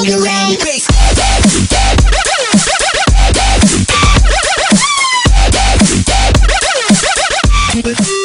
when you're ready. Bass.